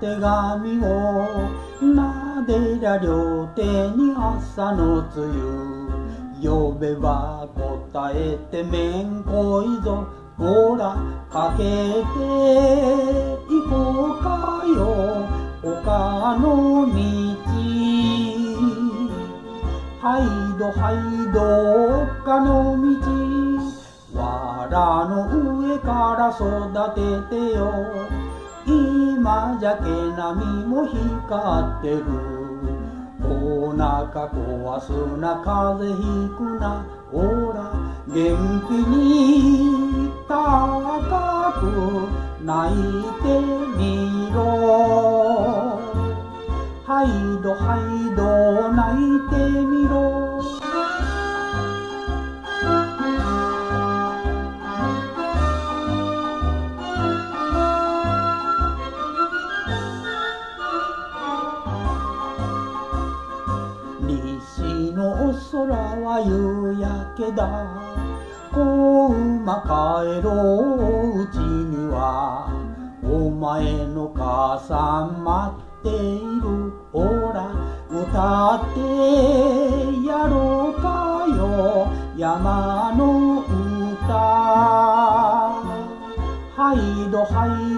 手紙をなでりゃ両手に朝の梅雨呼べば答えてめんこいぞ。ほらかけて行こうかよ。丘の道はいどはいど丘の道わらの上から育ててよ。今じゃけ波も光ってる。お腹壊すな風邪ひくな。ほら元気に高く泣いてみろ。はいどはいど泣いてみろ。西の空は夕焼けだ。子馬帰ろううちには。お前の母さん待っている。ほら歌ってやろうかよ。山の歌。はいどはい